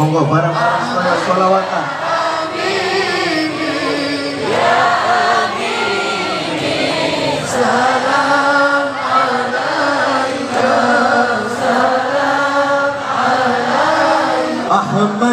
Monggo barang-barang saudara solawatan. Ahmad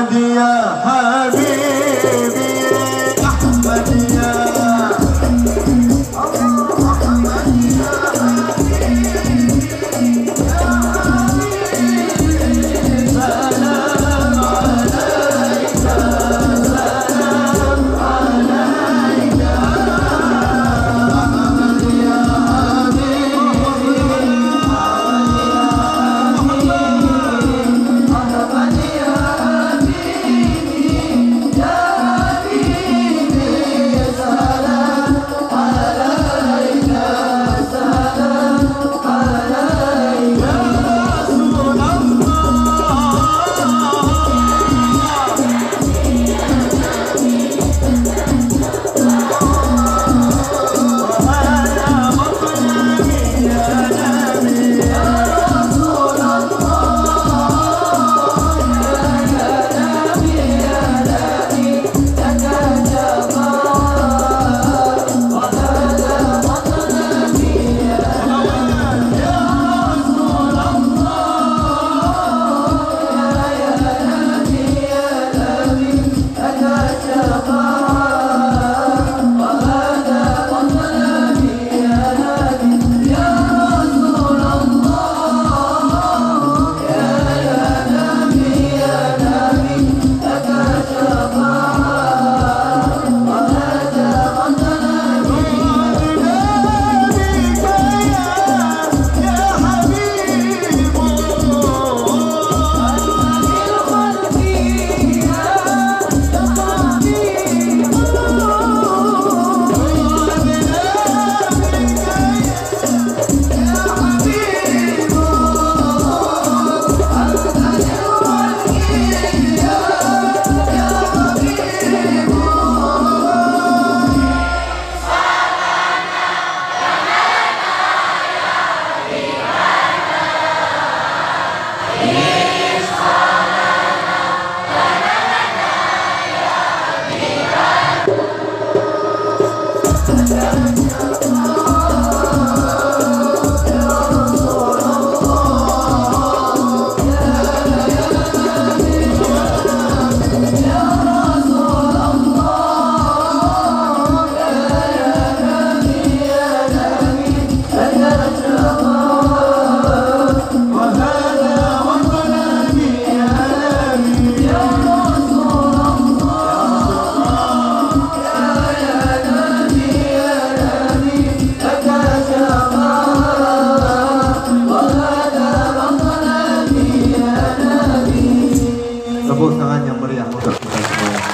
untuk kita semua yang.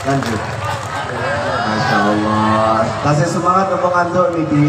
Lanjut. Masya Allah. Kasih semangat untuk ngantuk nih, Di.